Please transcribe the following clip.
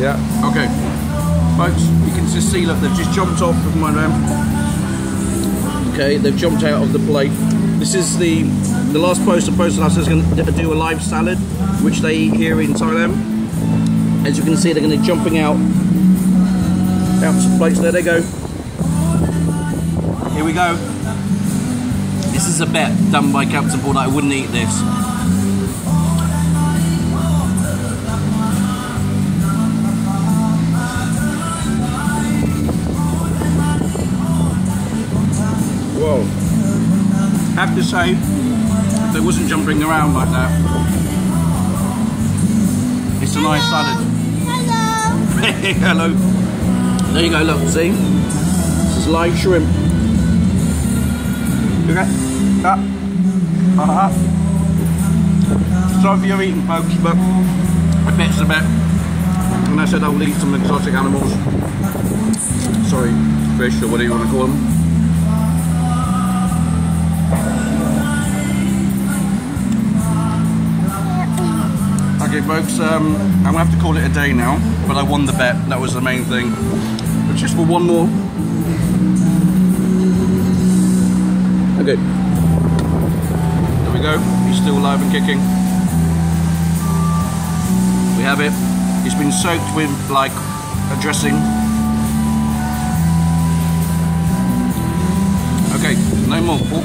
Yeah. Okay. Folks, you can just see, look, they've just jumped off of my ramp. Okay, they've jumped out of the plate. This is the the last post poster posted us is going to do a live salad, which they eat here in Thailand. As you can see, they're going to be jumping out out to the plates. There they go. Here we go. This is a bet done by Captain Paul that I wouldn't eat this. Whoa. Have to say, they wasn't jumping around like that, it's a nice salad. Hello. Hello. There you go, look, see? This is live shrimp. Okay? Ah. Uh-huh. Sorry for your eating, folks, but I bet a bet. And I said I'll eat some exotic animals. Sorry, fish or whatever you want to call them. Okay, folks, um, I'm gonna have to call it a day now, but I won the bet. That was the main thing. But just for one more. Okay. There we go. He's still alive and kicking. We have it. It's been soaked with like a dressing. Okay, no more.